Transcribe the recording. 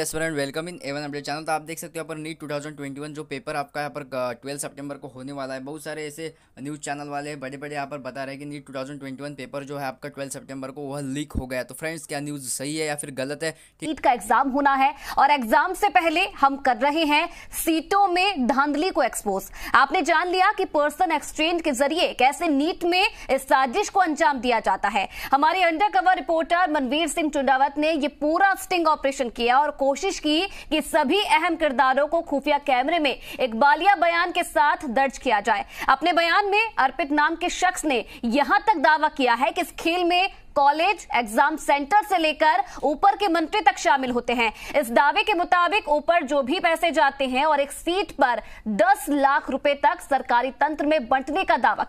Friend welcome in Avon update channel तो आप देख सकते हो यहाँ पर नीट 2021 जो पेपर आपका यहाँ पर ट्वेल्व सितंबर को होने वाला है। बहुत सारे ऐसे न्यूज़ चैनल वाले बड़े बड़े यहाँ पर बता रहे हैं कि नीट 2021 पेपर जो है आपका ट्वेल्व सितंबर को वह लीक हो गया तो फ्रेंड्स क्या न्यूज़ सही है या फिर गलत है? नीट का एग्ज़ाम होना है और एग्ज़ाम से पहले हम कर रहे हैं सीटों में धांधली को एक्सपोज आपने जान लिया कि पर्सन एक्सचेंज के ज़रिए कैसे नीट में इस साजिश को अंजाम दिया जाता है। हमारे अंडर रिपोर्टर मनवीर सिंह चुंडावत ने यह पूरा स्टिंग ऑपरेशन किया और कोशिश की कि सभी अहम किरदारों को खुफिया कैमरे में एक बालिया बयान के साथ दर्ज किया जाए। अपने बयान में अर्पित नाम के शख्स ने यहाँ तक दावा किया है कि इस खेल में कॉलेज, एग्ज़ाम सेंटर से लेकर ऊपर के मंत्री तक शामिल होते हैं। इस दावे के मुताबिक ऊपर जो भी पैसे जाते हैं और एक सीट पर 10 लाख रुपए तक सरकारी तंत्र में बंटने का दावा